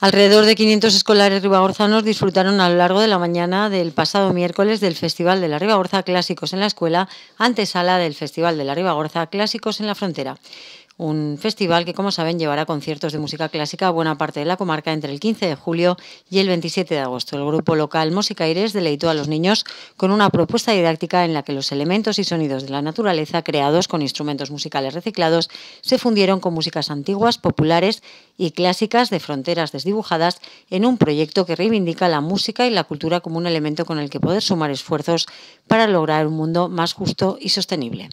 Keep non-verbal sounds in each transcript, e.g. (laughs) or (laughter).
Alrededor de 500 escolares ribagorzanos disfrutaron a lo largo de la mañana del pasado miércoles del Festival de la Ribagorza Clásicos en la Escuela, antesala del Festival de la Ribagorza Clásicos en la Frontera un festival que, como saben, llevará conciertos de música clásica a buena parte de la comarca entre el 15 de julio y el 27 de agosto. El grupo local Musicaires deleitó a los niños con una propuesta didáctica en la que los elementos y sonidos de la naturaleza creados con instrumentos musicales reciclados se fundieron con músicas antiguas, populares y clásicas de fronteras desdibujadas en un proyecto que reivindica la música y la cultura como un elemento con el que poder sumar esfuerzos para lograr un mundo más justo y sostenible.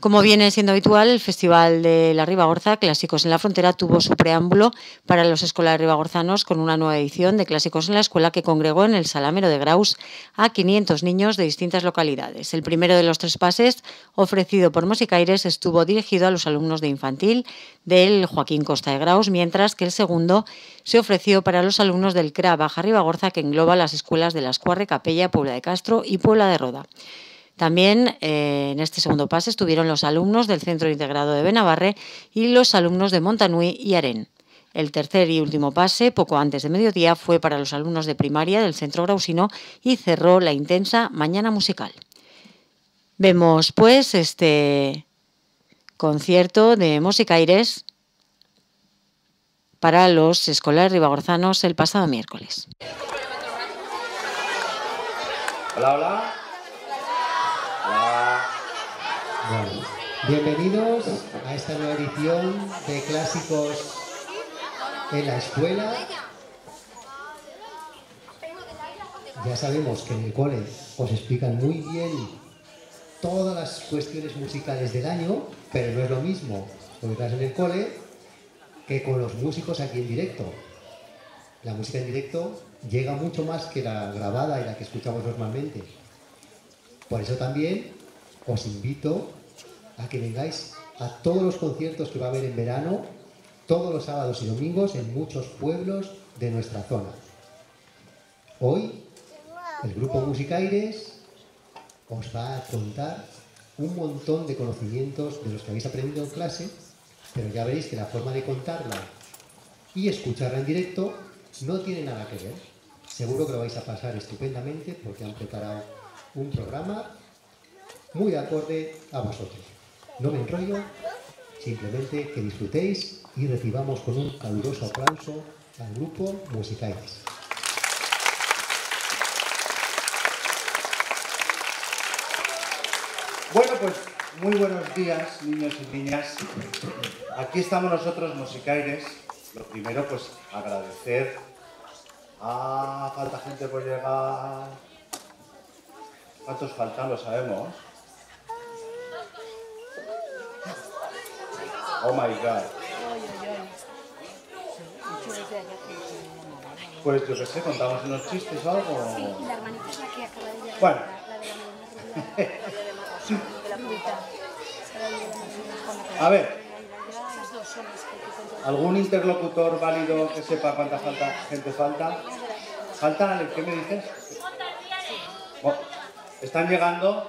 Como viene siendo habitual, el Festival de la Ribagorza, Clásicos en la Frontera, tuvo su preámbulo para los escolares ribagorzanos con una nueva edición de Clásicos en la Escuela que congregó en el Salamero de Graus a 500 niños de distintas localidades. El primero de los tres pases, ofrecido por Musicaires, estuvo dirigido a los alumnos de infantil del Joaquín Costa de Graus, mientras que el segundo se ofreció para los alumnos del CRA Baja Ribagorza, que engloba las escuelas de Las Cuarre, Capella, Puebla de Castro y Puebla de Roda. También eh, en este segundo pase estuvieron los alumnos del Centro Integrado de Benavarre y los alumnos de Montanui y Aren. El tercer y último pase, poco antes de mediodía, fue para los alumnos de primaria del Centro Grausino y cerró la intensa mañana musical. Vemos pues este concierto de Musicaires para los escolares ribagorzanos el pasado miércoles. Hola, hola. Bienvenidos a esta nueva edición de Clásicos en la Escuela. Ya sabemos que en el cole os explican muy bien todas las cuestiones musicales del año, pero no es lo mismo que en el cole que con los músicos aquí en directo. La música en directo llega mucho más que la grabada y la que escuchamos normalmente. Por eso también os invito a que vengáis a todos los conciertos que va a haber en verano, todos los sábados y domingos en muchos pueblos de nuestra zona. Hoy el grupo Musicaires os va a contar un montón de conocimientos de los que habéis aprendido en clase, pero ya veréis que la forma de contarla y escucharla en directo no tiene nada que ver. Seguro que lo vais a pasar estupendamente porque han preparado un programa muy acorde a vosotros. No me enrollo, simplemente que disfrutéis y recibamos con un caluroso aplauso al grupo Musicales. Bueno, pues muy buenos días, niños y niñas. Aquí estamos nosotros, Musicaires. Lo primero, pues agradecer. Ah, falta gente por llegar. ¿Cuántos faltan? Lo sabemos. Oh my God. Pues yo qué sé, contamos unos chistes o algo. Sí, y la hermanita es la que acaba de llegar. Bueno. La de la puta. A ver. ¿Algún interlocutor válido que sepa cuánta falta, gente falta? ¿Falta? ¿Qué me dices? Bueno, ¿Están llegando?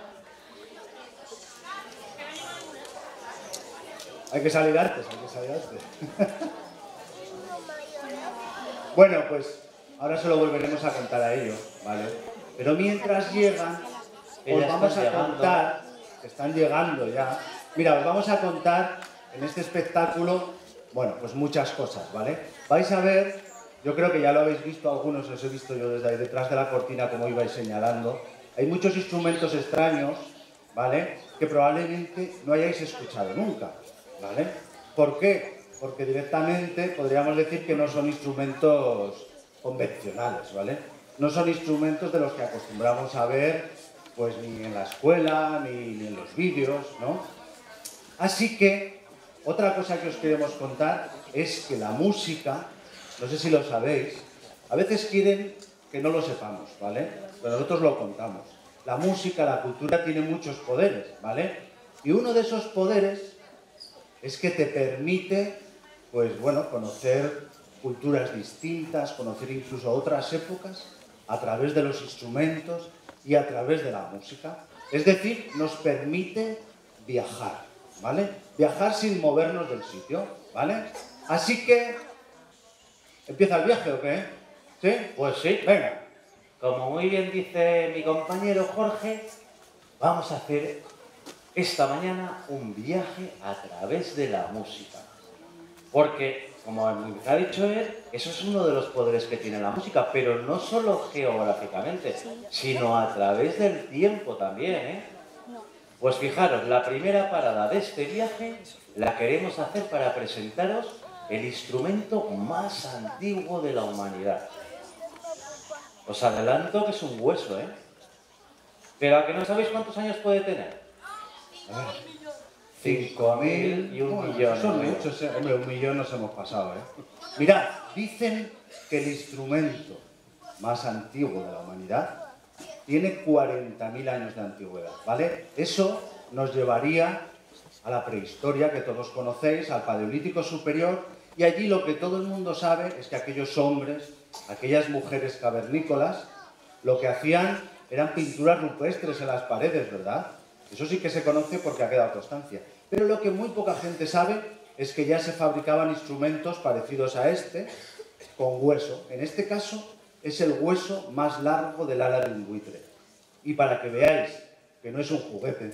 Hay que salir antes, hay que salir antes. (laughs) bueno, pues ahora se lo volveremos a contar a ellos, ¿vale? Pero mientras llegan, os vamos a contar, que están llegando ya, mira, os vamos a contar en este espectáculo, bueno, pues muchas cosas, ¿vale? Vais a ver, yo creo que ya lo habéis visto, algunos os he visto yo desde ahí detrás de la cortina como ibais señalando, hay muchos instrumentos extraños, ¿vale? Que probablemente no hayáis escuchado nunca. ¿Vale? ¿Por qué? Porque directamente podríamos decir que no son instrumentos convencionales, ¿vale? No son instrumentos de los que acostumbramos a ver pues ni en la escuela, ni, en los vídeos, ¿no? Así que, otra cosa que os queremos contar es que la música, no sé si lo sabéis, a veces quieren que no lo sepamos, ¿vale? Pero nosotros lo contamos. La música, la cultura tiene muchos poderes, ¿vale? Y uno de esos poderes es que te permite, pues bueno, conocer culturas distintas, conocer incluso otras épocas a través de los instrumentos y a través de la música. Es decir, nos permite viajar, ¿vale? Viajar sin movernos del sitio, ¿vale? Así que ¿Empieza el viaje o qué? ¿Sí? Pues sí. Venga. Como muy bien dice mi compañero Jorge, vamos a hacer esta mañana un viaje a través de la música. Porque, como ha dicho él, eso es uno de los poderes que tiene la música, pero no solo geográficamente, sino a través del tiempo también, ¿eh? Pues fijaros, la primera parada de este viaje la queremos hacer para presentaros el instrumento más antiguo de la humanidad. Os adelanto que es un hueso, ¿eh? Pero a que no sabéis cuántos años puede tener. A ver. Cinco mil y un millón. Son muchos, eh. hombre, un millón nos hemos pasado, ¿eh? Mirad, dicen que el instrumento más antiguo de la humanidad tiene 40.000 años de antigüedad, ¿vale? Eso nos llevaría a la prehistoria que todos conocéis, al Paleolítico Superior, y allí lo que todo el mundo sabe es que aquellos hombres, aquellas mujeres cavernícolas, lo que hacían eran pinturas rupestres en las paredes, ¿verdad? Eso sí que se conoce porque ha quedado constancia. Pero lo que muy poca gente sabe es que ya se fabricaban instrumentos parecidos a este, con hueso. En este caso, es el hueso más largo del ala de un buitre. Y para que veáis que no es un juguete,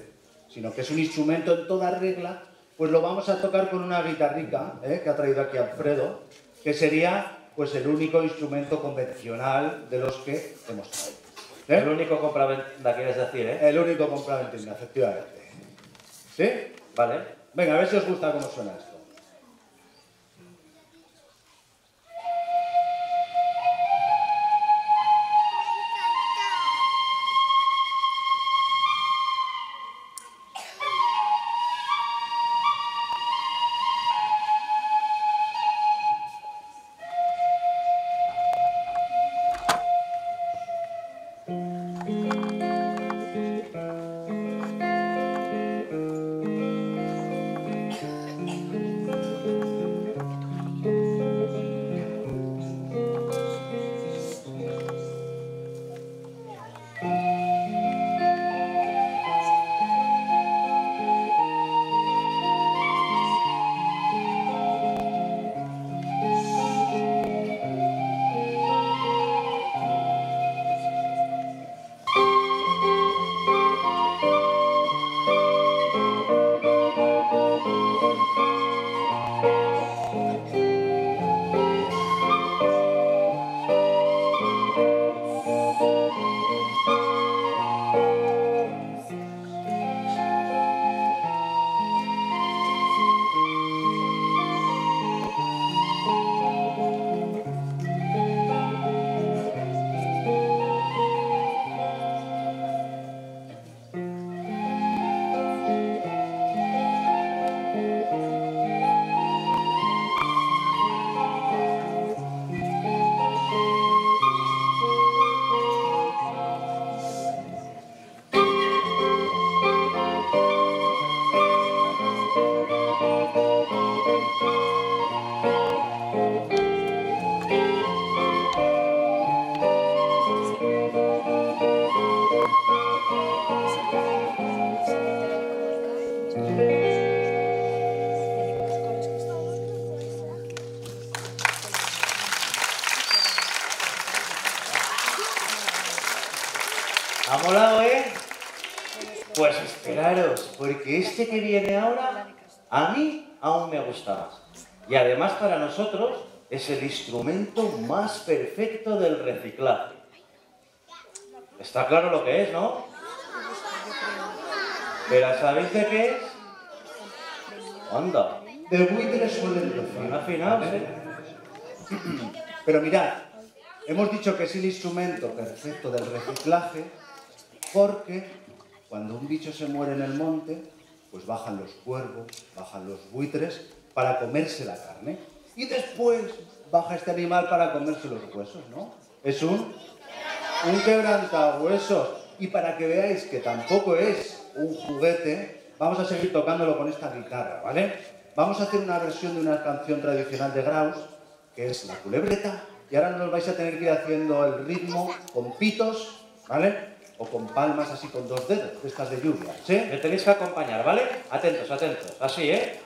sino que es un instrumento en toda regla, pues lo vamos a tocar con una guitarrica ¿eh? que ha traído aquí Alfredo, que sería pues el único instrumento convencional de los que hemos traído. ¿Eh? El único compraventa, quieres decir, ¿eh? El único compraventa, efectivamente. ¿Sí? Vale. Venga, a ver si os gusta cómo suena esto. Esperaros, porque este que viene ahora, a mí aún me gusta más. Y además para nosotros es el instrumento más perfecto del reciclaje. Está claro lo que es, ¿no? ¿Pero sabéis de qué es? Anda. De buitres suelen decir. Sí. (clears throat) Pero mirad, hemos dicho que es el instrumento perfecto del reciclaje porque cuando un bicho se muere en el monte, pues bajan los cuervos, bajan los buitres para comerse la carne. Y después baja este animal para comerse los huesos, ¿no? Es un, un quebrantahuesos. Y para que veáis que tampoco es un juguete, vamos a seguir tocándolo con esta guitarra, ¿vale? Vamos a hacer una versión de una canción tradicional de Graus, que es la culebreta, y ahora nos vais a tener que ir haciendo el ritmo con pitos, ¿vale? O con palmas así con dos dedos, de estas de lluvia, ¿sí? Me tenéis que acompañar, ¿vale? Atentos, atentos. Así, ¿eh?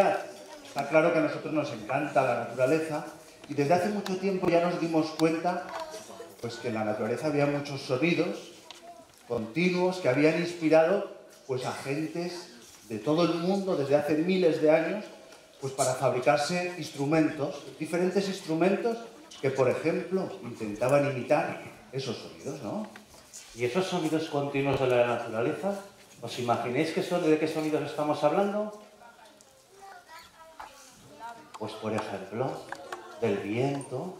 Está claro que a nosotros nos encanta la naturaleza y desde hace mucho tiempo ya nos dimos cuenta pues que en la naturaleza había muchos sonidos continuos que habían inspirado pues a gentes de todo el mundo desde hace miles de años pues para fabricarse instrumentos, diferentes instrumentos que por ejemplo intentaban imitar esos sonidos, ¿no? ¿Y esos sonidos continuos de la naturaleza? ¿Os imagináis que son, de qué sonidos estamos hablando? Pues por ejemplo, del viento,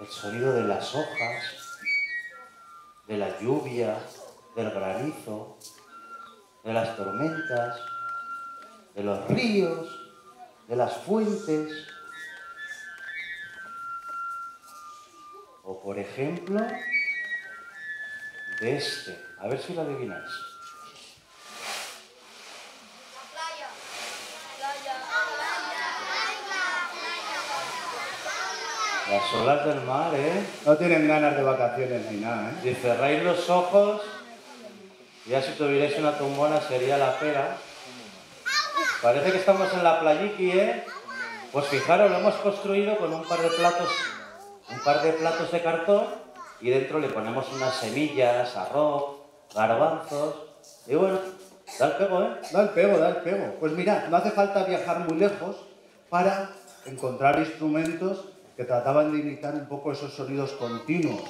el sonido de las hojas, de la lluvia, del granizo, de las tormentas, de los ríos, de las fuentes. O por ejemplo, de este. A ver si lo adivináis. Las olas del mar, ¿eh? No tienen ganas de vacaciones ni nada, ¿eh? Si cerráis los ojos, ya si tuvierais una tumbona sería la pera. Parece que estamos en la playiqui, ¿eh? Pues fijaros, lo hemos construido con un par de platos, un par de platos de cartón y dentro le ponemos unas semillas, arroz, garbanzos y bueno, da el pego, ¿eh? Da el pego, da el pego. Pues mirad, no hace falta viajar muy lejos para encontrar instrumentos que trataban de imitar un poco esos sonidos continuos,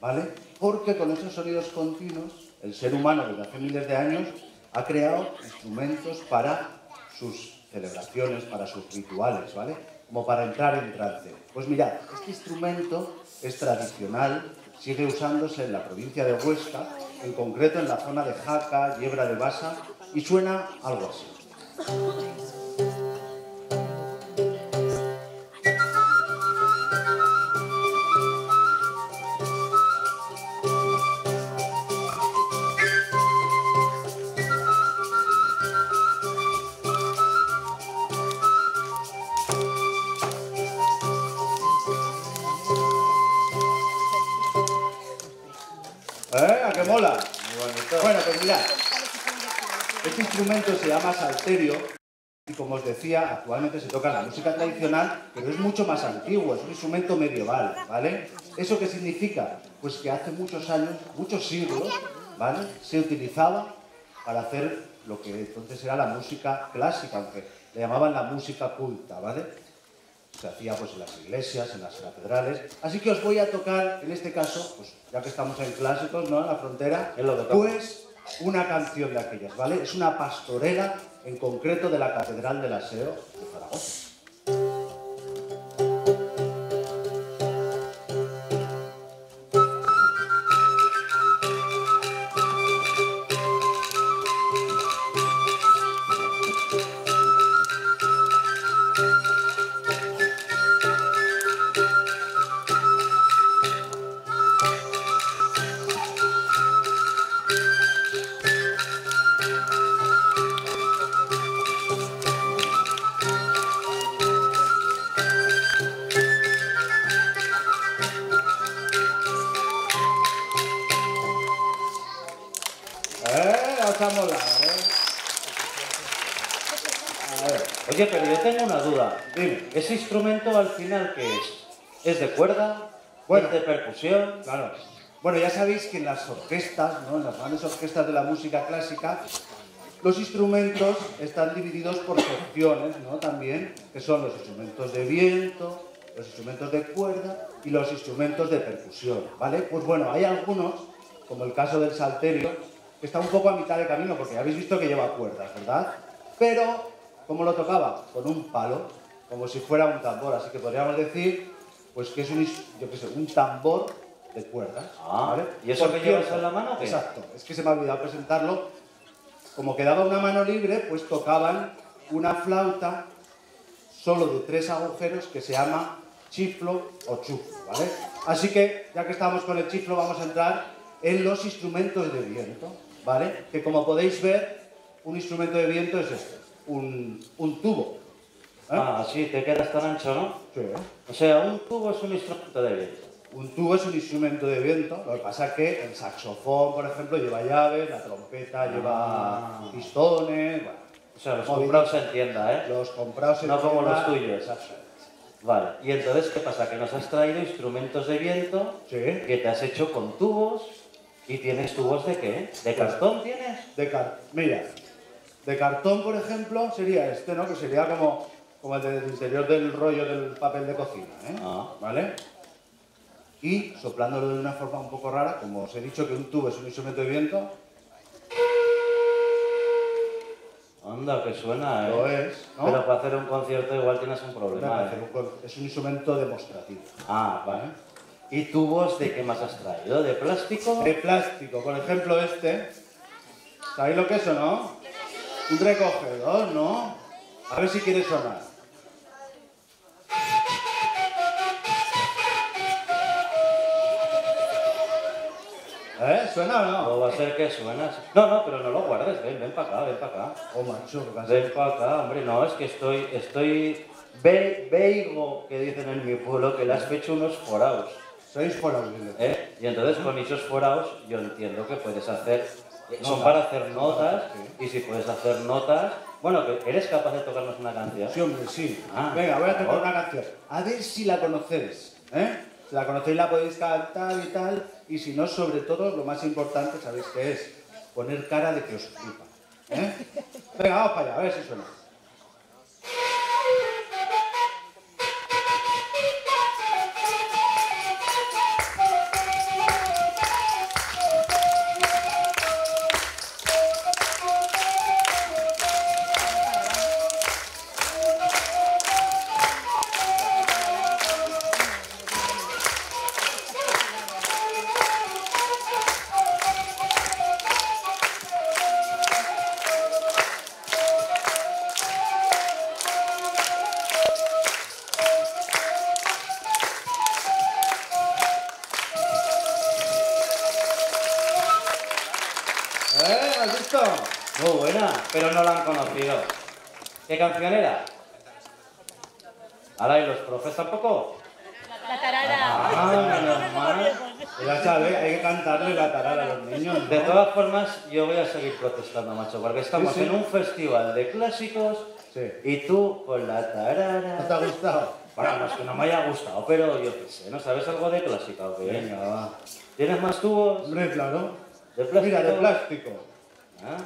¿vale? Porque con esos sonidos continuos, el ser humano desde hace miles de años ha creado instrumentos para sus celebraciones, para sus rituales, ¿vale? Como para entrar en trance. Pues mirad, este instrumento es tradicional, sigue usándose en la provincia de Huesca, en concreto en la zona de Jaca, Yebra de Basa, y suena algo así. Llama salterio y como os decía, actualmente se toca la música tradicional, pero es mucho más antiguo, es un instrumento medieval, ¿vale? ¿Eso qué significa? Pues que hace muchos años, muchos siglos, ¿vale? Se utilizaba para hacer lo que entonces era la música clásica, aunque le llamaban la música culta, ¿vale? se hacía pues en las iglesias, en las catedrales. Así que os voy a tocar, en este caso, pues ya que estamos en clásicos, ¿no? En la frontera, pues una canción de aquellas, ¿vale? Es una pastorela, en concreto de la Catedral del Aseo de Zaragoza. Instrumento al final qué es? ¿Es de cuerda? Bueno. ¿Es de percusión? Claro. Bueno, ya sabéis que en las orquestas, ¿no? en las grandes orquestas de la música clásica, los instrumentos están divididos por secciones, ¿no? También, que son los instrumentos de viento, los instrumentos de cuerda y los instrumentos de percusión, ¿vale? Pues bueno, hay algunos, como el caso del salterio, que está un poco a mitad de camino, porque habéis visto que lleva cuerdas, ¿verdad? Pero, ¿cómo lo tocaba? Con un palo, como si fuera un tambor, así que podríamos decir, pues que es un, yo qué sé, un tambor de cuerdas, Ah, ¿vale? ¿y eso Por que llevas en la mano qué? Exacto, es que se me ha olvidado presentarlo. Como quedaba una mano libre, pues tocaban una flauta solo de tres agujeros que se llama chiflo o chuflo, ¿vale? Así que, ya que estamos con el chiflo, vamos a entrar en los instrumentos de viento, ¿vale? Que como podéis ver, un instrumento de viento es este, un, un tubo. ¿Eh? Ah, sí, te quedas tan ancho, ¿no? Sí. O sea, un tubo es un instrumento de viento. Un tubo es un instrumento de viento, lo que pasa es que el saxofón, por ejemplo, lleva llaves, la trompeta lleva Ah. pistones, bueno, O sea, los comprados en tienda, ¿eh? los comprados en No como tienda- los tuyos. Exacto. Vale, y entonces, ¿qué pasa? Que nos has traído instrumentos de viento Sí. que te has hecho con tubos y tienes tubos de qué? ¿De cartón tienes? De car Mira, de cartón, por ejemplo, sería este, ¿no? Que sería como, como el del interior del rollo del papel de cocina, ¿eh? Ah. ¿Vale? Y soplándolo de una forma un poco rara, como os he dicho que un tubo es un instrumento de viento, Anda, que suena, ¿eh? lo es, ¿no? Pero para hacer un concierto igual tienes un problema, ¿eh? un con- Es un instrumento demostrativo. Ah, vale. ¿Y tubos de qué más has traído? ¿De plástico? De plástico, por ejemplo este. ¿Sabéis lo que es o no? Un recogedor, ¿no? A ver si quiere sonar. ¿Eh? ¿Suena o no? ¿O va a ser que suena? No, no, pero no lo guardes, ven, ven para acá, ven para acá. Oh, casi- Ven para acá, hombre, no, es que estoy, estoy, ve, veigo, que dicen en mi pueblo, que le has hecho unos foraos, Sois foraudines. ¿eh? Y entonces con esos foraos yo entiendo que puedes hacer, son Notas. para hacer notas, y si puedes hacer notas, bueno, eres capaz de tocarnos una canción. Sí, hombre, sí. Ah, Venga, voy a tocar favor. una canción. A ver si la conocéis. ¿eh? La conocéis la podéis cantar y tal. Y si no, sobre todo, lo más importante, ¿sabéis qué es? Poner cara de que os flipa. ¿eh? Venga, vamos para allá, a ver si suena. ¿Qué canción era? Ahora, ¿y los profes tampoco? La tarara. Ah, menos mal. Ya sabes, hay que cantarle la tarara a los niños. ¿no? De todas formas, yo voy a seguir protestando, macho, porque estamos Sí, sí. en un festival de clásicos Sí. y tú con la ¿No te tarara. ha gustado? Bueno, no es que no me haya gustado, pero yo qué sé, ¿no sabes algo de clásica o qué? Venga, va. ¿Tienes más tubos? Hombre, claro. ¿De plástico? Mira, de plástico. Ah,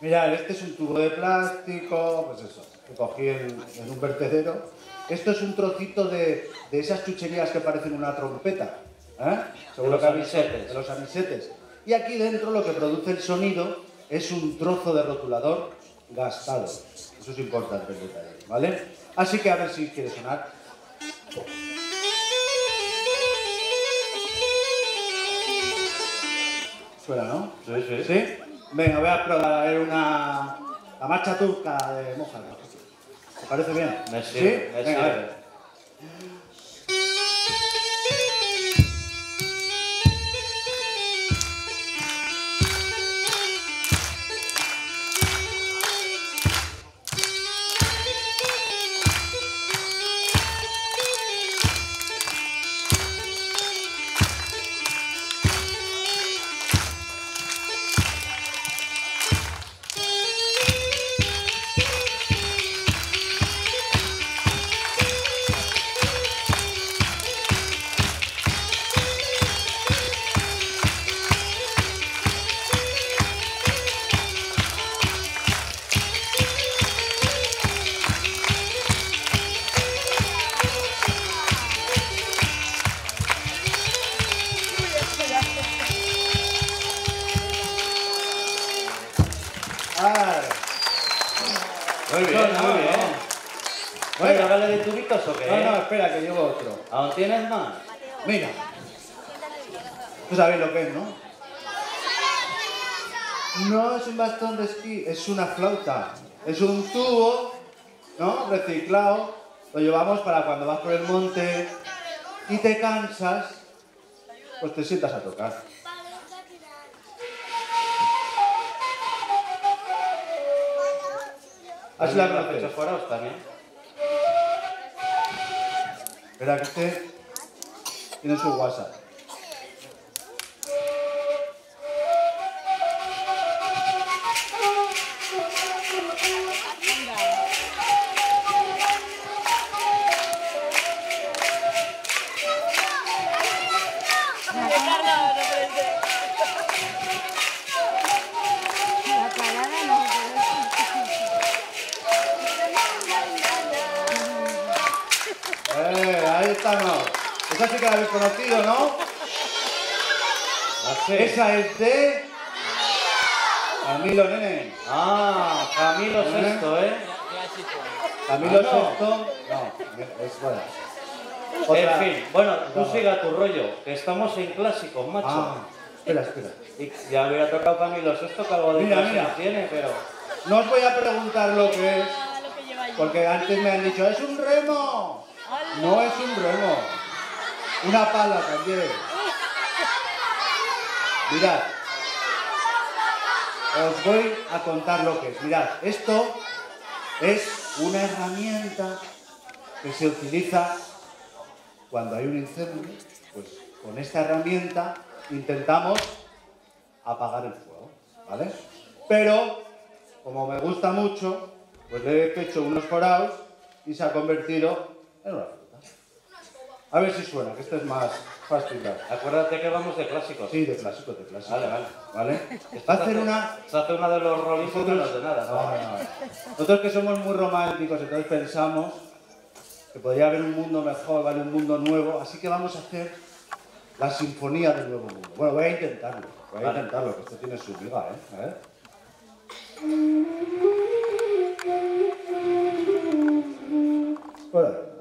Mira, este es un tubo de plástico, pues eso, que cogí en, en un vertedero. Esto es un trocito de, de esas chucherías que parecen una trompeta. ¿eh? Seguro los que habéis-. De los anisetes. Y aquí dentro lo que produce el sonido es un trozo de rotulador gastado. Eso es importante el detalle, ¿vale? Así que a ver si quiere sonar. Suena, ¿no? sí, sí. ¿Sí? Venga, voy a probar una... La marcha turca de Mozart. ¿Te parece bien? Me sirve, ¿Sí? me sirve. ¿Vale de tubitos o qué? No, no, espera, que llevo otro. ¿Aún tienes más? Mira. Tú sabéis lo que es, ¿no? No es un bastón de esquí, es una flauta. Es un tubo, ¿no? Reciclado. Lo llevamos para cuando vas por el monte y te cansas, pues te sientas a tocar. Así la ¿Alguien ha conoces. también? Espera, que este tiene su WhatsApp. Esa es de Camilo Nene. Ah, Camilo ¿Eh? Sexto, ¿eh? Camilo Ah, no. Sexto. No, es buena. Otra. En fin, bueno, tú No. siga tu rollo, que estamos en clásicos, macho. Ah, espera, espera. Y ya hubiera tocado Camilo Sexto, que algo de Mira, mira. tiene, pero... No os voy a preguntar lo que es, porque antes me han dicho, es un remo. No es un remo. Una pala también. Mirad. Os voy a contar lo que es. Mirad, esto es una herramienta que se utiliza cuando hay un incendio. Pues con esta herramienta intentamos apagar el fuego, ¿vale? Pero, como me gusta mucho, pues le he hecho unos forados y se ha convertido en una fruta. A ver si suena, que esto es más Acuérdate que vamos de clásicos. Sí, de clásico, de clásico. Vale, vale. ¿Vale? Va a se hacer hace- una... Se hace una de los rolistas menos de nada, No, no, no. Nosotros que somos muy románticos, entonces pensamos que podría haber un mundo mejor, ¿vale? Un mundo nuevo, así que vamos a hacer la sinfonía del nuevo mundo. Bueno, voy a intentarlo, voy a Vale. intentarlo, que esto tiene su liga, ¿eh? A ver. Por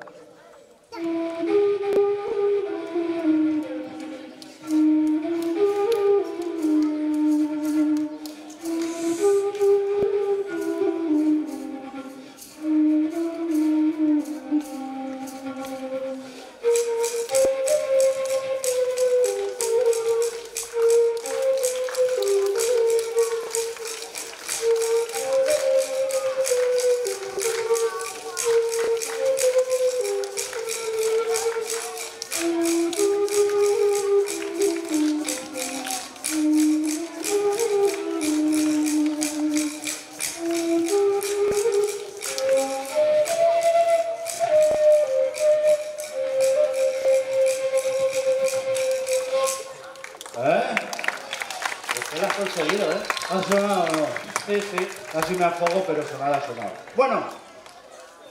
Me afogo, pero ha sonado. Bueno,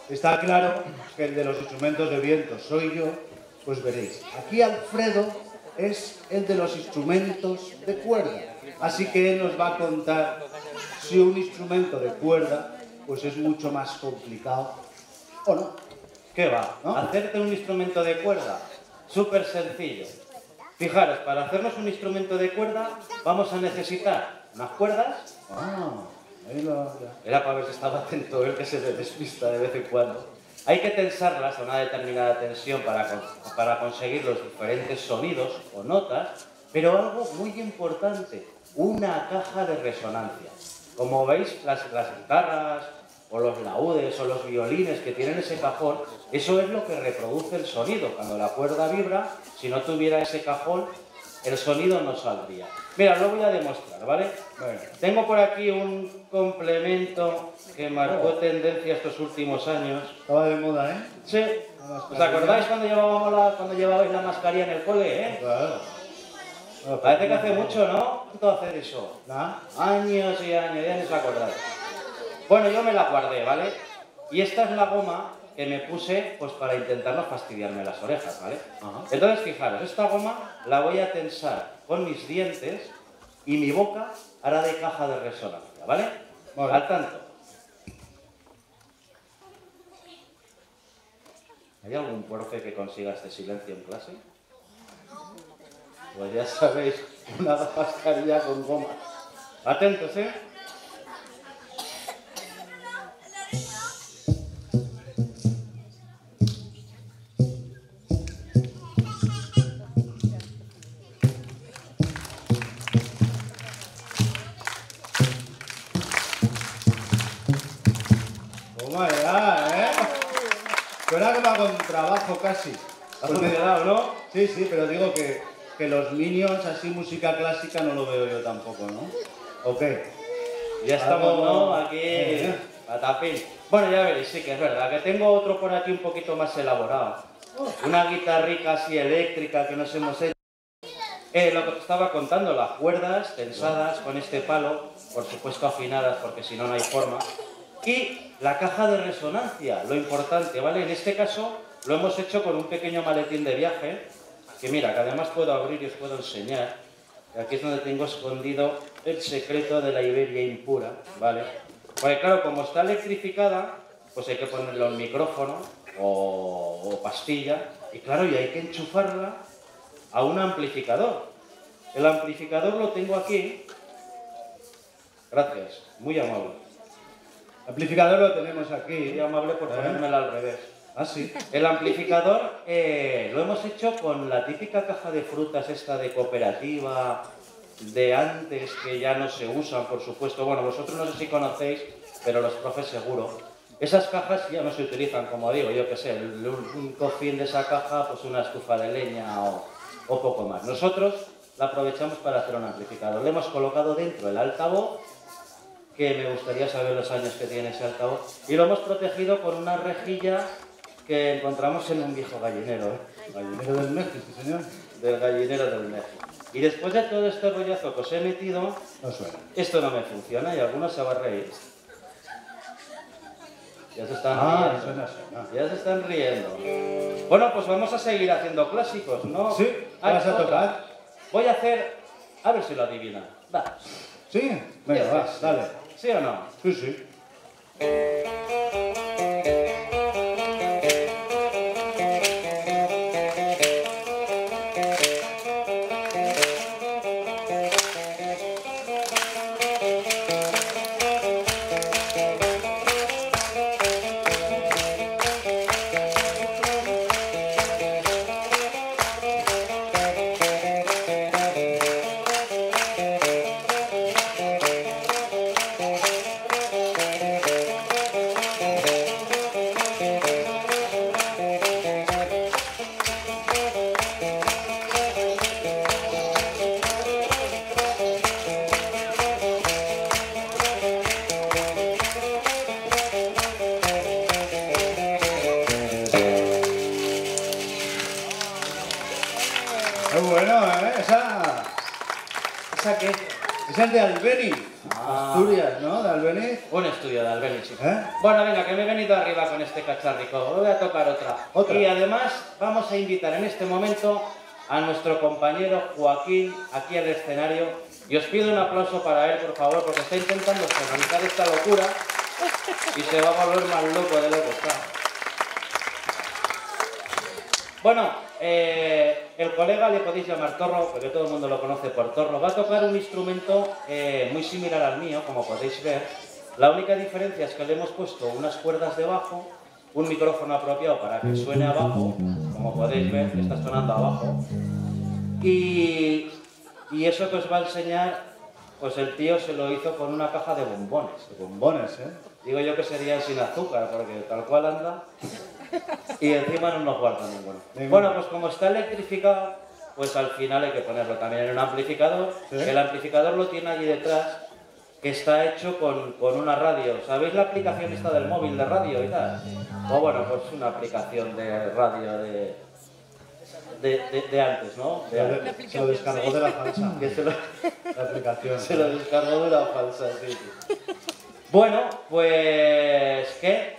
está claro que el de los instrumentos de viento soy yo, pues veréis. Aquí Alfredo es el de los instrumentos de cuerda. Así que él nos va a contar si un instrumento de cuerda pues es mucho más complicado o no. ¿Qué va? ¿No? Hacerte un instrumento de cuerda. Súper sencillo. Fijaros, para hacernos un instrumento de cuerda vamos a necesitar unas cuerdas. Ah. Era para ver si estaba atento él que se despista de vez en cuando. Hay que tensarlas a una determinada tensión para, para conseguir los diferentes sonidos o notas, pero algo muy importante, una caja de resonancia. Como veis, las, las guitarras o los laúdes o los violines que tienen ese cajón, eso es lo que reproduce el sonido. Cuando la cuerda vibra, si no tuviera ese cajón, el sonido no saldría. Mira, lo voy a demostrar, ¿vale? Bueno. Tengo por aquí un complemento que marcó tendencia estos últimos años. Estaba de moda, ¿eh? Sí. ¿Os acordáis cuando, llevábamos la, cuando llevabais la mascarilla en el cole, eh? Claro. Bueno, Parece que hace mucho, ¿no? ¿Cuánto hace de eso? ¿Nada? Años y años, ya ni os acordáis. Bueno, yo me la guardé, ¿vale? Y esta es la goma que me puse pues para intentar no fastidiarme las orejas, ¿vale? Ajá. Entonces, fijaros, esta goma la voy a tensar con mis dientes y mi boca hará de caja de resonancia, ¿vale? Al tanto. ¿Hay algún profe que consiga este silencio en clase? Pues ya sabéis, (laughs) una mascarilla con goma. Atentos, ¿eh? Contrabajo casi. ¿Has funcionado, no? Sí, sí, pero digo que, que los Minions, así música clásica, no lo veo yo tampoco, ¿no? ¿O qué? Ya estamos, ¿no? Aquí, (laughs) Eh. a tapín. Bueno, ya veréis, sí que es verdad, que tengo otro por aquí un poquito más elaborado. Una guitarrica así eléctrica que nos hemos hecho. Eh, lo que te estaba contando, las cuerdas tensadas con este palo, por supuesto afinadas porque si no, no hay forma. Y la caja de resonancia, lo importante, ¿vale? En este caso lo hemos hecho con un pequeño maletín de viaje, que mira, que además puedo abrir y os puedo enseñar. Aquí es donde tengo escondido el secreto de la Iberia impura, ¿vale? Porque claro, como está electrificada, pues hay que ponerle un micrófono o, o pastilla, y claro, y hay que enchufarla a un amplificador. El amplificador lo tengo aquí. Gracias, muy amable. Amplificador lo tenemos aquí. Muy amable por ¿Eh? ponérmela al revés. Ah, sí. El amplificador eh, lo hemos hecho con la típica caja de frutas esta de cooperativa de antes que ya no se usan, por supuesto. Bueno, vosotros no sé si conocéis, pero los profes seguro. Esas cajas ya no se utilizan, como digo, yo qué sé, el único de esa caja, pues una estufa de leña o, o poco más. Nosotros la aprovechamos para hacer un amplificador. Le hemos colocado dentro el altavoz que me gustaría saber los años que tiene ese altavoz. Y lo hemos protegido con una rejilla que encontramos en un viejo gallinero, ¿eh? Gallinero del México, señor. del gallinero del México. Y después de todo este rollazo que os he metido, No suena. esto no me funciona y algunos se va a reír. Ya se están Ah, riendo. suena, suena. Ya se están riendo. Bueno, pues vamos a seguir haciendo clásicos, ¿no? Sí, Ah, ¿vas a tocar? Voy a hacer... A ver si lo adivina. Va. ¿Sí? Venga, Yo va, qué sé. dale. ¿Sí o no? Sí, sí. Aquí al escenario. Y os pido un aplauso para él, por favor, porque está intentando organizar esta locura y se va a volver más loco de lo que está. Bueno, eh, el colega le podéis llamar Torro, porque todo el mundo lo conoce por Torro. Va a tocar un instrumento eh, muy similar al mío, como podéis ver. La única diferencia es que le hemos puesto unas cuerdas debajo, un micrófono apropiado para que suene abajo, como podéis ver, que está sonando abajo. Y, y eso que os va a enseñar, pues el tío se lo hizo con una caja de bombones. Bombones, ¿eh? Digo yo que serían sin azúcar, porque tal cual anda. Y encima no nos guarda ninguno. Ninguno. Bueno, pues como está electrificado, pues al final hay que ponerlo también en un amplificador. Sí. El amplificador lo tiene allí detrás, que está hecho con, con una radio. ¿Sabéis la aplicación esta del móvil de radio y tal? O bueno, pues una aplicación de radio de, de, de- de antes, ¿no? De antes. Se lo descargó de la falsa. Que se lo, La aplicación. se lo descargó de la falsa, sí. Bueno, pues, ¿qué?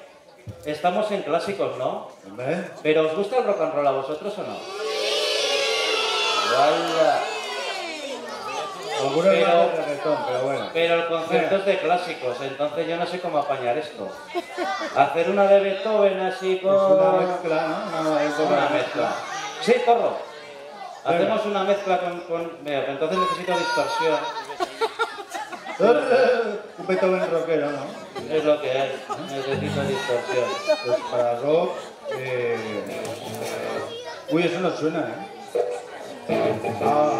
Estamos en clásicos, ¿no? Hombre, ¿Pero os gusta el rock and roll a vosotros o no? ¡Hala! Algunos Pero- más de reggaetón, pero bueno. Pero el concepto es de clásicos, entonces yo no sé cómo apañar esto. Hacer una de Beethoven así con... Es una mezcla, ¿no? No, es Una mezcla. Sí, zorro. Hacemos una mezcla con... con... Mira, entonces necesito distorsión. (laughs) Un Beethoven rockero, ¿no? Es lo que es. Necesito distorsión. Pues para rock... Eh... Uy, eso no suena, ¿eh? Ah,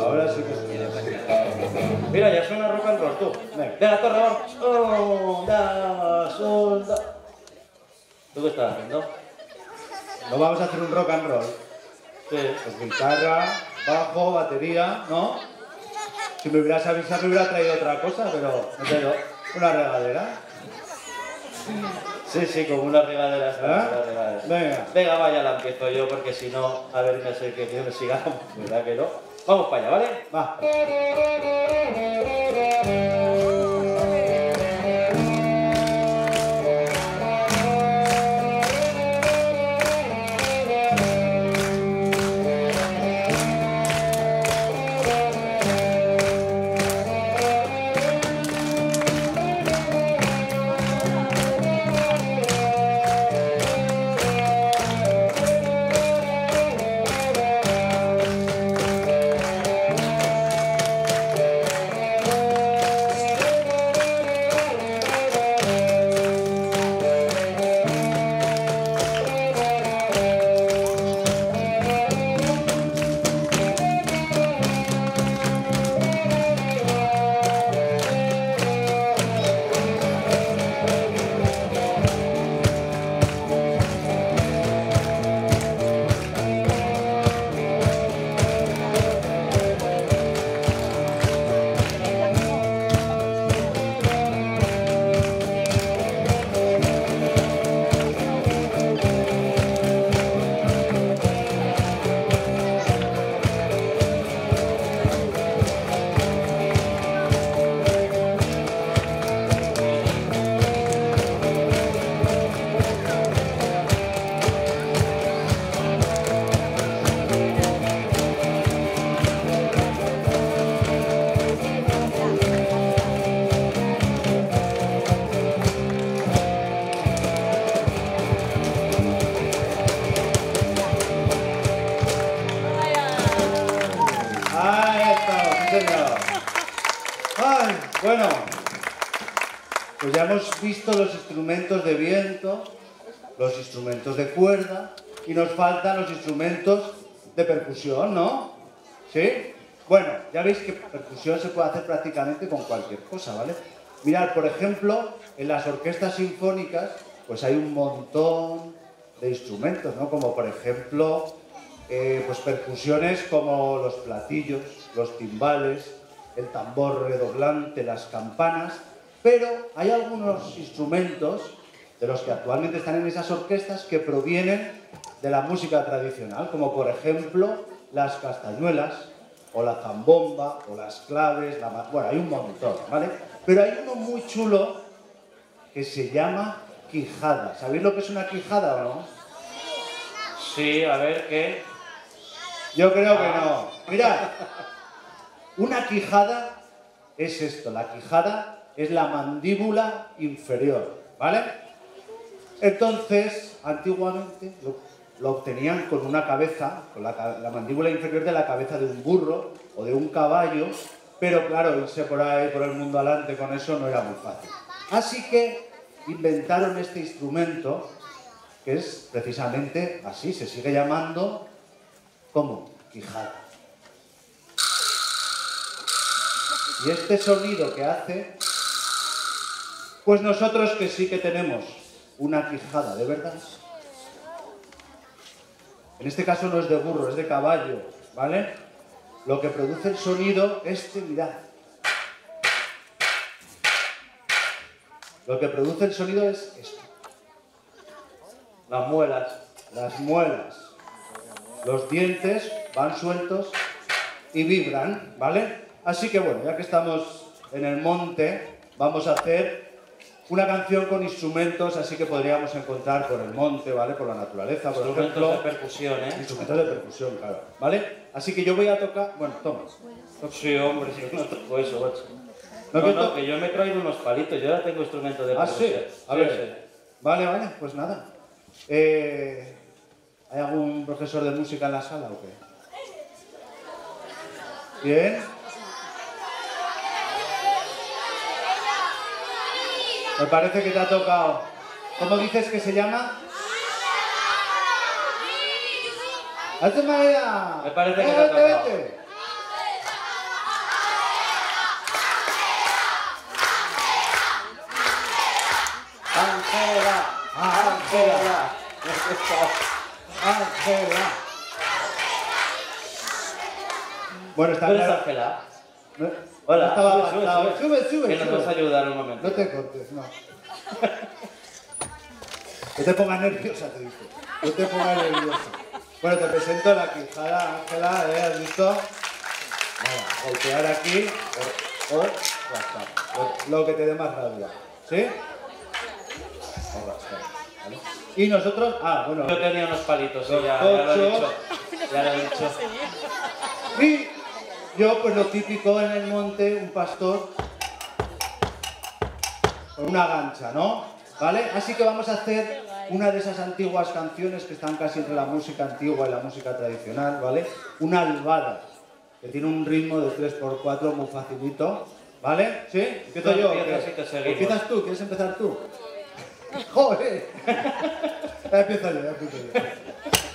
ahora sí que suena. Mira, ya suena rock and roll tú. Venga. Vamos. Un, dos, un, dos. ¿Tú qué estás haciendo? No vamos a hacer un rock and roll. Sí. Pues guitarra, bajo, batería, ¿no? Si me hubieras avisado me hubiera traído otra cosa, pero no una regadera. Sí, sí, como una regadera. ¿Eh? regadera. Venga. Venga, vaya, la empiezo yo porque si no, a ver, me sé que me sigamos, (laughs) ¿verdad que no? Vamos para allá, ¿vale? Va. Los instrumentos de viento, los instrumentos de cuerda y nos faltan los instrumentos de percusión, ¿no? ¿Sí? Bueno, ya veis que percusión se puede hacer prácticamente con cualquier cosa, ¿vale? Mirad, por ejemplo, en las orquestas sinfónicas, pues hay un montón de instrumentos, ¿no? Como por ejemplo, eh, pues percusiones como los platillos, los timbales, el tambor redoblante, las campanas, pero hay algunos instrumentos de los que actualmente están en esas orquestas que provienen de la música tradicional, como por ejemplo las castañuelas, o la zambomba, o las claves, la bueno, hay un montón, ¿vale? Pero hay uno muy chulo que se llama quijada. ¿Sabéis lo que es una quijada o no? Sí, a ver qué. Yo creo que no. Mirad, una quijada es esto, la quijada es la mandíbula inferior, ¿vale? Entonces, antiguamente lo, obtenían con una cabeza, con la mandíbula inferior de la cabeza de un burro o de un caballo, pero claro, irse por ahí, por el mundo adelante con eso no era muy fácil. Así que inventaron este instrumento, que es precisamente así, se sigue llamando ¿Cómo? Quijada. Y este sonido que hace, pues nosotros que sí que tenemos una quijada de verdad. En este caso no es de burro, es de caballo, ¿vale? Lo que produce el sonido, este, mirad. Lo que produce el sonido es esto. Las muelas. Las muelas. Los dientes van sueltos y vibran, ¿vale? Así que bueno, ya que estamos en el monte, vamos a hacer una canción con instrumentos así que podríamos encontrar por el monte, ¿vale? Por la naturaleza, por Instrumentos ejemplo. de percusión, ¿eh? Instrumentos de percusión, claro. ¿Vale? Así que yo voy a tocar... Bueno, toma. Sí, hombre, si no toco eso, macho. No, No, que no, to- que yo me he traído unos palitos, yo ya tengo instrumento de Ah, sí. percusión. A ver. Vale, vale, pues nada. Eh, ¿Hay algún profesor de música en la sala o qué? ¿Bien? Me parece que te ha tocado. ¿Cómo dices que se llama? ¡Hazte María! Me parece que te ha tocado. vete. Ángela, Ángela. Ángela. Bueno, está ¿Tú eres claro. Ángela? No, Hola, no estaba sube, sube, sube. Sube, sube, Que nos vas a ayudar un momento. No te cortes, no. Que te pongas nerviosa, te dice. No te pongas nerviosa. Bueno, te presento a la quijada Ángela, ¿eh? ¿Has visto? Nada, golpear aquí o, o rascar. Lo, lo que te dé más rabia. ¿Sí? O rascar, ¿vale? Y nosotros, ah, bueno. Yo tenía unos palitos, sí, ya, ya lo he dicho. Ya lo he dicho. Y yo, pues lo típico en el monte, un pastor con una gancha, ¿no? ¿Vale? Así que vamos a hacer una de esas antiguas canciones que están casi entre la música antigua y la música tradicional, ¿vale? Una albada, que tiene un ritmo de 3x4 muy facilito, ¿vale? ¿Sí? ¿Empiezo yo? empiezas tú? ¿Quieres empezar tú? ¡Joder! (laughs) (laughs) ya empiezo yo, ya empiezo yo.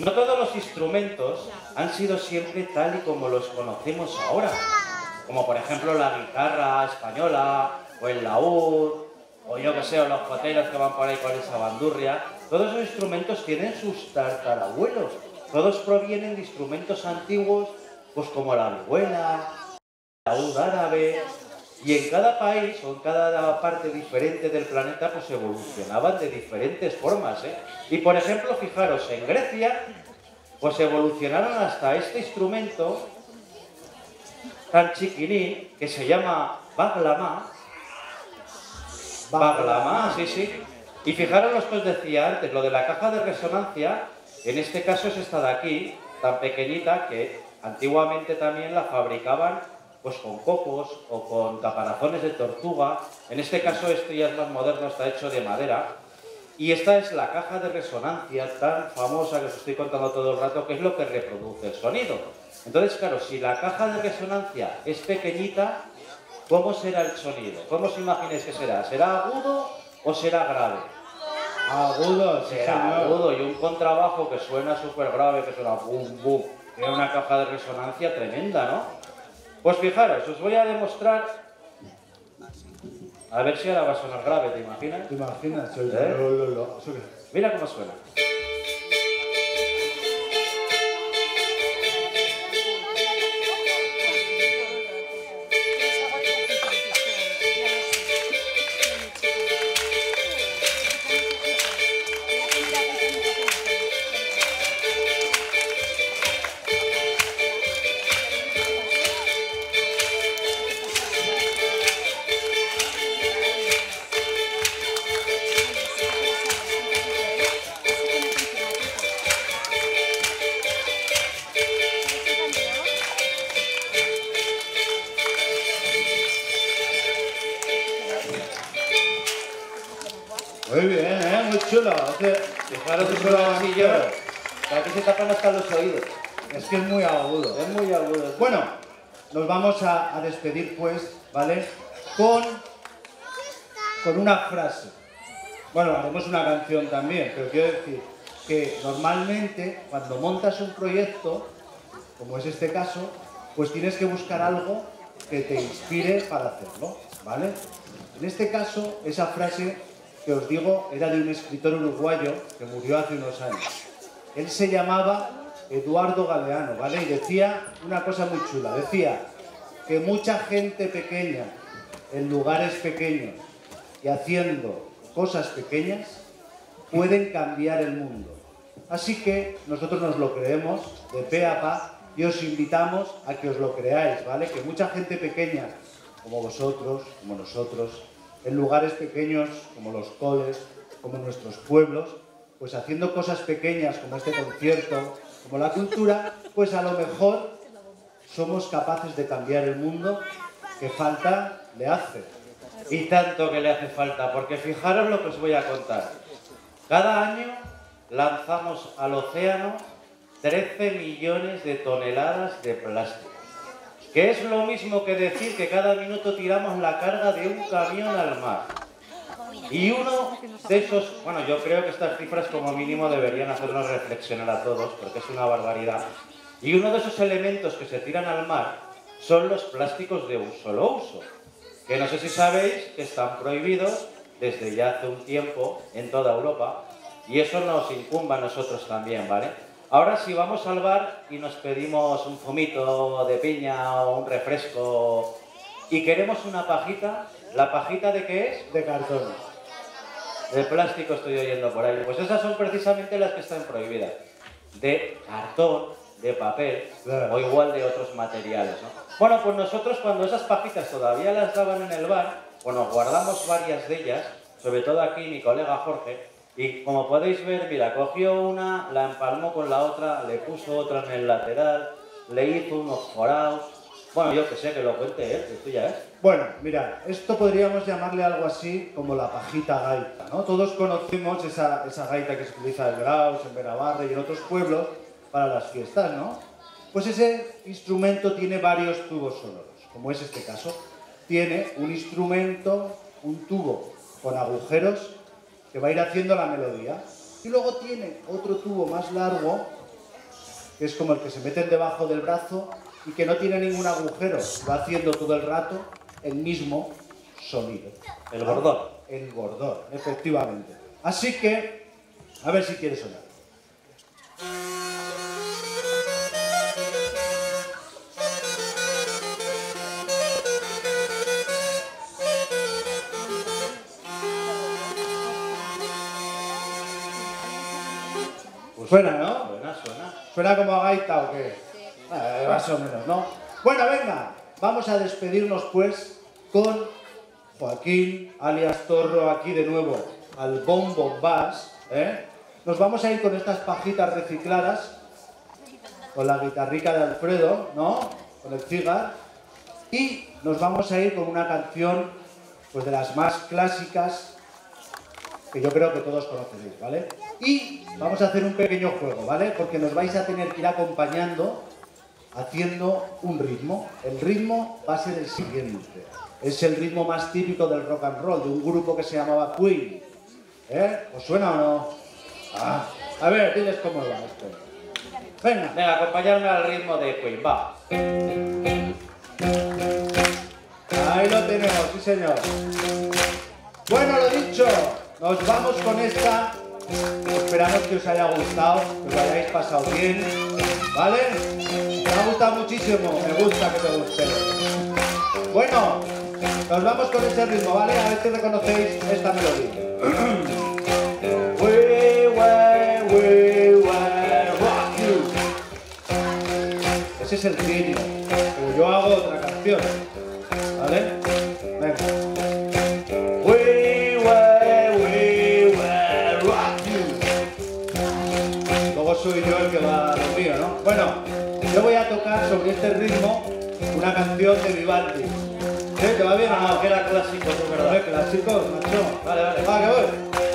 No todos los instrumentos han sido siempre tal y como los conocemos ahora. Como por ejemplo la guitarra española, o el laúd, o yo que sé, o los joteros que van por ahí con esa bandurria. Todos esos instrumentos tienen sus tartarabuelos. Todos provienen de instrumentos antiguos, pues como la vihuela, laúd árabe, y en cada país o en cada parte diferente del planeta pues evolucionaban de diferentes formas. ¿eh? Y por ejemplo, fijaros, en Grecia pues evolucionaron hasta este instrumento tan chiquinín que se llama baglama. Baglama, sí, sí. Y fijaros lo que os decía antes, lo de la caja de resonancia, en este caso es esta de aquí, tan pequeñita que antiguamente también la fabricaban pues con cocos o con caparazones de tortuga. En este caso este ya es más moderno, está hecho de madera. Y esta es la caja de resonancia tan famosa que os estoy contando todo el rato, que es lo que reproduce el sonido. Entonces, claro, si la caja de resonancia es pequeñita, ¿cómo será el sonido? ¿Cómo os imagináis que será? ¿Será agudo o será grave? Agudo, Será agudo y un contrabajo que suena súper grave, que suena boom, boom. Tiene una caja de resonancia tremenda, ¿no? Pues fijaros, os voy a demostrar... A ver si ahora va a sonar grave, ¿te imaginas? ¿Te imaginas? Soy- ¿Eh? lo, lo, lo. Mira cómo suena. Fijaros que suena así yo. Aquí se tapan hasta los oídos. Es que es muy agudo. Es muy agudo. Bueno, nos vamos a, a despedir pues, ¿vale? Con, con una frase. Bueno, haremos una canción también, pero quiero decir que normalmente cuando montas un proyecto, como es este caso, pues tienes que buscar algo que te inspire para hacerlo, ¿vale? En este caso, esa frase que os digo era de un escritor uruguayo que murió hace unos años. Él se llamaba Eduardo Galeano, ¿vale? Y decía una cosa muy chula, decía que mucha gente pequeña, en lugares pequeños y haciendo cosas pequeñas, pueden cambiar el mundo. Así que nosotros nos lo creemos de pe a pa y os invitamos a que os lo creáis, ¿vale? Que mucha gente pequeña, como vosotros, como nosotros, en lugares pequeños como los coles, como nuestros pueblos, pues haciendo cosas pequeñas como este concierto, como la cultura, pues a lo mejor somos capaces de cambiar el mundo que falta le hace. Y tanto que le hace falta, porque fijaros lo que os voy a contar. Cada año lanzamos al océano 13 millones de toneladas de plástico. Que es lo mismo que decir que cada minuto tiramos la carga de un camión al mar. Y uno de esos, bueno, yo creo que estas cifras como mínimo deberían hacernos reflexionar a todos, porque es una barbaridad. Y uno de esos elementos que se tiran al mar son los plásticos de un solo uso, que no sé si sabéis que están prohibidos desde ya hace un tiempo en toda Europa, y eso nos incumba a nosotros también, ¿vale? Ahora si vamos al bar y nos pedimos un fumito de piña o un refresco y queremos una pajita, ¿la pajita de qué es? De cartón. De plástico estoy oyendo por ahí. Pues esas son precisamente las que están prohibidas. De cartón, de papel Claro. o igual de otros materiales. ¿no? Bueno, pues nosotros cuando esas pajitas todavía las daban en el bar, bueno, guardamos varias de ellas, sobre todo aquí mi colega Jorge, y como podéis ver, mira, cogió una, la empalmó con la otra, le puso otra en el lateral, le hizo unos forados. Bueno, yo que sé, que lo cuente él, que esto ya es. Bueno, mira, esto podríamos llamarle algo así como la pajita gaita, ¿no? Todos conocemos esa, esa gaita que se utiliza en Graus, en Benavarre y en otros pueblos para las fiestas, ¿no? Pues ese instrumento tiene varios tubos sonoros, como es este caso. Tiene un instrumento, un tubo con agujeros que va a ir haciendo la melodía. Y luego tiene otro tubo más largo, que es como el que se meten debajo del brazo y que no tiene ningún agujero, va haciendo todo el rato el mismo sonido. El bordón. El bordón, efectivamente. Así que, a ver si quiere sonar. Suena, ¿no? Suena, suena. ¿Suena como a gaita o qué? Eh, más o menos, ¿no? Bueno, venga, vamos a despedirnos pues con Joaquín, alias Torro, aquí de nuevo al bombo bass, ¿eh? Nos vamos a ir con estas pajitas recicladas, con la guitarrica de Alfredo, ¿no? Con el cigar. Y nos vamos a ir con una canción, pues de las más clásicas, que yo creo que todos conoceréis, ¿vale? Y vamos a hacer un pequeño juego, ¿vale? Porque nos vais a tener que ir acompañando haciendo un ritmo. El ritmo va a ser el siguiente. Es el ritmo más típico del rock and roll, de un grupo que se llamaba Queen. ¿Eh? ¿Os suena o no? Ah, a ver, diles cómo va esto. Venga. Venga, acompañarme al ritmo de Queen, va. Ahí lo tenemos, sí señor. Bueno, lo dicho, nos vamos con esta. Esperamos que os haya gustado, que os hayáis pasado bien, ¿vale? Me ha gustado muchísimo, me gusta que te guste. Bueno, nos vamos con ese ritmo, ¿vale? A ver si reconocéis esta melodía. (clears throat) Ese es el ritmo, pero yo hago otra canción, tocar sobre este ritmo una canción de Vivaldi. ¿Sí? ¿Te va bien o no? Que era clásico, Pero de clásicos, macho. Vale, vale. Va, que voy.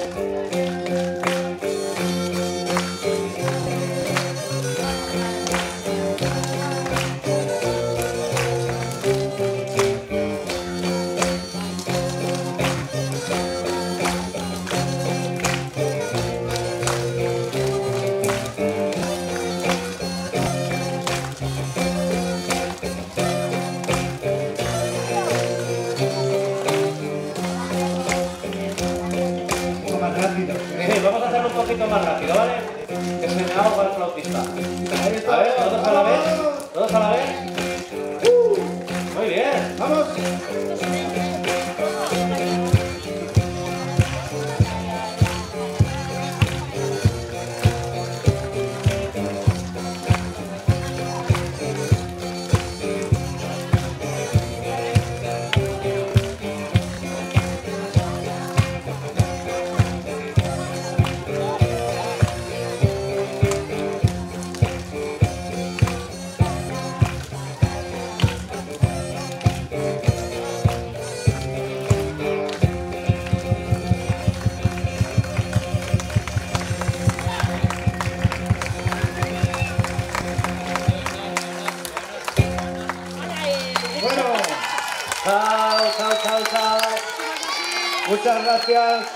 Yeah.